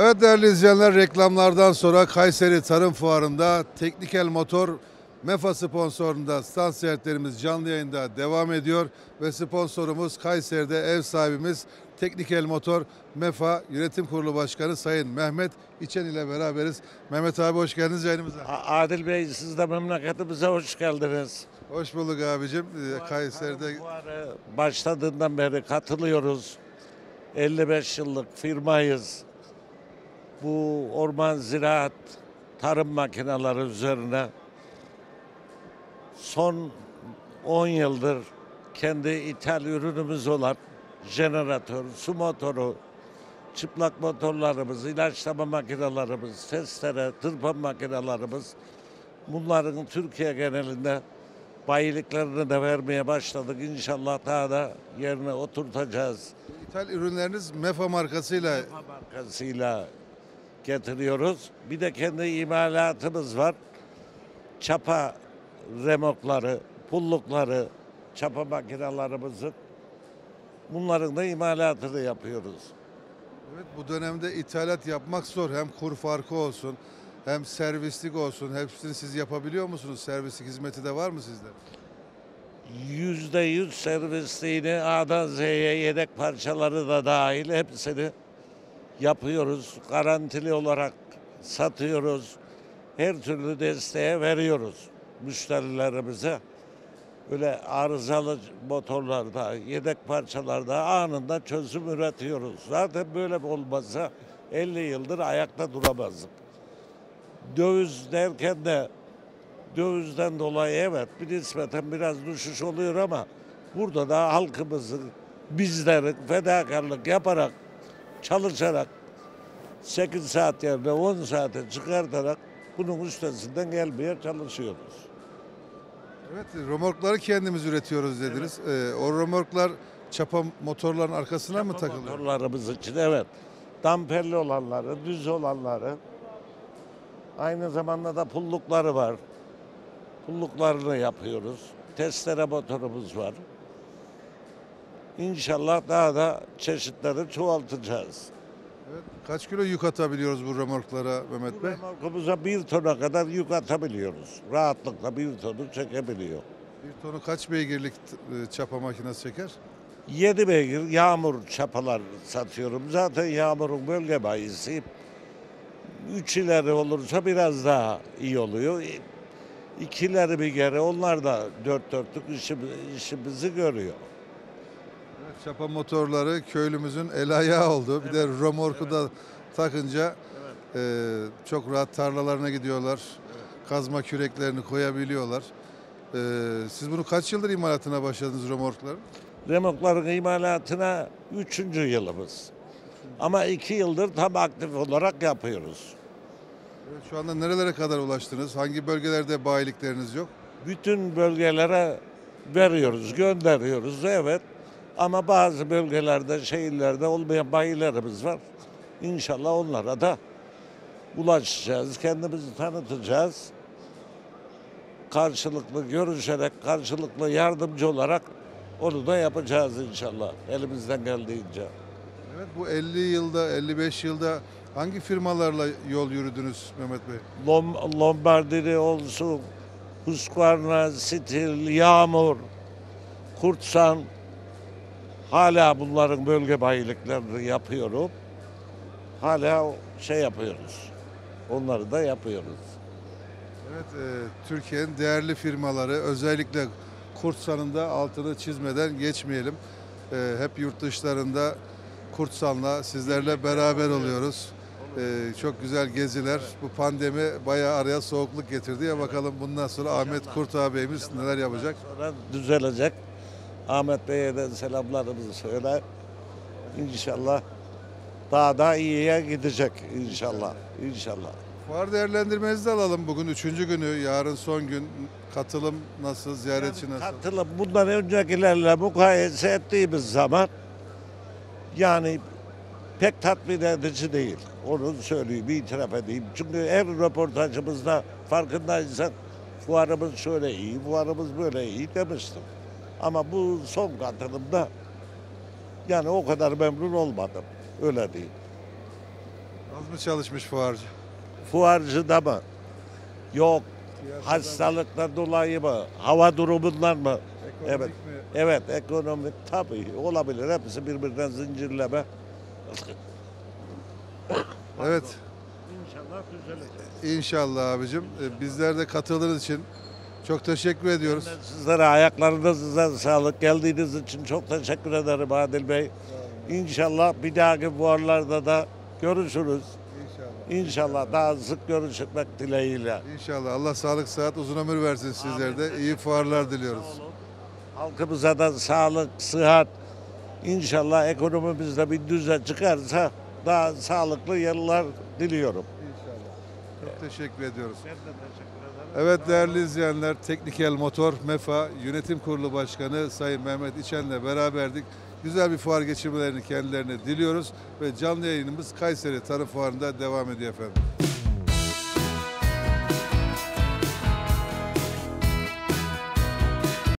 Evet değerli izleyenler reklamlardan sonra Kayseri Tarım Fuarı'nda Teknikel Motor MEFA sponsorunda stand ziyaretlerimiz canlı yayında devam ediyor ve sponsorumuz Kayseri'de ev sahibimiz Teknikel Motor MEFA Yönetim Kurulu Başkanı Sayın Mehmet İçen ile beraberiz. Mehmet abi hoş geldiniz yayınımıza. A- Adil Bey siz de memleketimize hoş geldiniz. Hoş bulduk abicim. Ee, Kayseri'de Fuarı başladığından beri katılıyoruz. 55 yıllık firmayız. Bu orman ziraat tarım makineleri üzerine son 10 yıldır kendi ithal ürünümüz olan jeneratör, su motoru, çıplak motorlarımız, ilaçlama makinelerimiz, testere, tırpan makinelerimiz bunların Türkiye genelinde bayiliklerini de vermeye başladık. İnşallah daha da yerine oturtacağız. ithal ürünleriniz MEFA markasıyla Markasıyla getiriyoruz. Bir de kendi imalatımız var. Çapa remokları, pullukları, çapa makinelerimizin bunların da imalatını yapıyoruz. Evet bu dönemde ithalat yapmak zor. Hem kur farkı olsun hem servislik olsun. Hepsini siz yapabiliyor musunuz? Servislik hizmeti de var mı sizde? Yüzde yüz servisliğini A'dan Z'ye yedek parçaları da dahil hepsini yapıyoruz. Garantili olarak satıyoruz. Her türlü desteğe veriyoruz müşterilerimize. Öyle arızalı motorlarda, yedek parçalarda anında çözüm üretiyoruz. Zaten böyle olmazsa 50 yıldır ayakta duramazdık. Döviz derken de dövizden dolayı evet bir nispeten biraz düşüş oluyor ama burada da halkımızın bizlerin fedakarlık yaparak çalışarak 8 saat yerine 10 saate çıkartarak bunun üstesinden gelmeye çalışıyoruz. Evet remorkları kendimiz üretiyoruz dediniz. Ee, o remorklar çapa motorların arkasına mı takılıyor? Motorlarımız için evet. Damperli olanları, düz olanları. Aynı zamanda da pullukları var. Pulluklarını yapıyoruz. Testere motorumuz var. İnşallah daha da çeşitleri çoğaltacağız. Evet. Kaç kilo yük atabiliyoruz bu remorklara Mehmet Bey? Remorkumuza bir tona kadar yük atabiliyoruz. Rahatlıkla bir tonu çekebiliyor. Bir tonu kaç beygirlik e, çapa makinesi çeker? 7 beygir yağmur çapalar satıyorum. Zaten yağmurun bölge bayisi. Üç ileri olursa biraz daha iyi oluyor. İkileri bir kere onlar da dört dörtlük işimizi görüyor. Çapa motorları köylümüzün el ayağı oldu. Bir de remorku da takınca e, çok rahat tarlalarına gidiyorlar. Kazma küreklerini koyabiliyorlar. E, siz bunu kaç yıldır imalatına başladınız remorkların? Remokların imalatına üçüncü yılımız. Ama iki yıldır tam aktif olarak yapıyoruz. Evet, şu anda nerelere kadar ulaştınız? Hangi bölgelerde bayilikleriniz yok? bütün bölgelere veriyoruz, gönderiyoruz evet. Ama bazı bölgelerde, şehirlerde olmayan bayilerimiz var. İnşallah onlara da ulaşacağız, kendimizi tanıtacağız. Karşılıklı görüşerek, karşılıklı yardımcı olarak onu da yapacağız inşallah elimizden geldiğince. Evet bu 50 yılda 55 yılda hangi firmalarla yol yürüdünüz Mehmet Bey? Lom- Lombardini olsun, Husqvarna, Stil, Yağmur, Kurtsan hala bunların bölge bayiliklerini yapıyorum. Hala şey yapıyoruz. Onları da yapıyoruz. Evet e, Türkiye'nin değerli firmaları özellikle Kurtsan'ın da altını çizmeden geçmeyelim. E, hep yurt dışlarında Kurtsan'la sizlerle beraber oluyoruz. E, çok güzel geziler. Bu pandemi bayağı araya soğukluk getirdi ya bakalım bundan sonra Ahmet Kurt ağabeyimiz neler yapacak. Sonra düzelecek. Ahmet Bey'e de selamlarımızı söyle. İnşallah daha da iyiye gidecek inşallah. İnşallah. Fuar değerlendirmenizi de alalım. Bugün üçüncü günü, yarın son gün. Katılım nasıl, ziyaretçi nasıl? Katılıp bundan öncekilerle mukayese ettiğimiz zaman yani pek tatmin edici değil. Onu söyleyeyim, itiraf edeyim. Çünkü her röportajımızda farkındaysan fuarımız şöyle iyi, fuarımız böyle iyi demiştim. Ama bu son katılımda yani o kadar memnun olmadım. Öyle diyeyim. Az mı çalışmış fuarcı? Fuarcıda mı? Yok. Hastalıktan dolayı mı? Hava durumundan mı? Evet. mi? Evet ekonomik tabii olabilir. Hepsi birbirinden zincirleme. Evet. İnşallah düzelecek. İnşallah abicim. Ee, Bizler de katıldığınız için çok teşekkür ediyoruz. Sizlere ayaklarınıza sağlık. Geldiğiniz için çok teşekkür ederim Adil Bey. İnşallah bir dahaki fuarlarda da görüşürüz. İnşallah. İnşallah daha sık görüşmek dileğiyle. İnşallah. Allah sağlık, sıhhat, uzun ömür versin sizlere de. İyi fuarlar diliyoruz. Halkımıza da sağlık, sıhhat. İnşallah ekonomimizde bir düze çıkarsa daha sağlıklı yıllar diliyorum. İnşallah. Çok teşekkür ediyoruz. Ben de teşekkür ederim. Evet değerli izleyenler, Teknikel Motor MEFA Yönetim Kurulu Başkanı Sayın Mehmet İçen'le beraberdik. Güzel bir fuar geçirmelerini kendilerine diliyoruz ve canlı yayınımız Kayseri Tarım Fuarı'nda devam ediyor efendim.